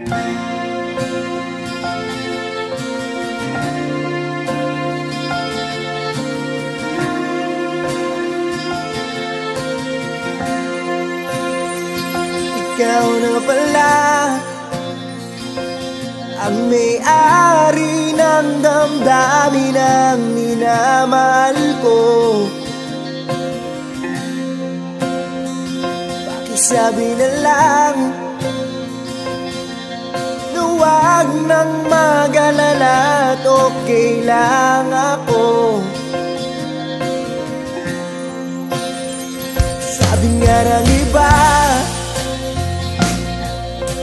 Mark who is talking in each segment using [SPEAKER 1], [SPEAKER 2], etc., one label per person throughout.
[SPEAKER 1] Ikaw na pala Ang may-ari ng damdamin ng minamahal ko. Pakisabi na lang huwag nang mag-alala at okay lang ako. Sabi nga ng iba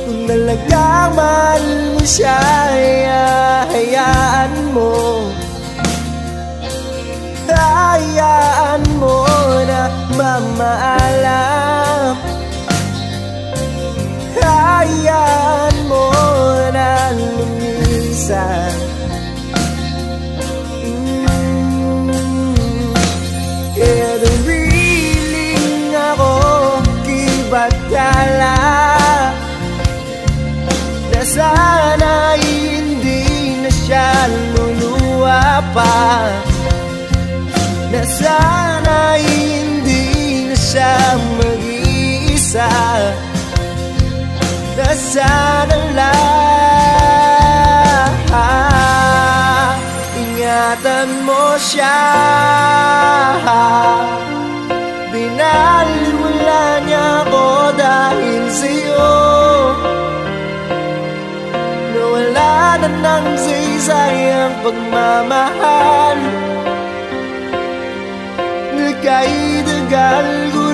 [SPEAKER 1] kung talagang mahal mo siya, ay hayaan mo. Hayaan mo na mamaalam Mm. Ako kibatala na sana hindi na siya luluwa pa. Na sana hindi na siya mag-iisa. Na sana lang Ingatan mo siya. Binaliwala niya ako dahil sa'yo. Nawala na ng saysayang pagmamahal. Nagkaidagal ko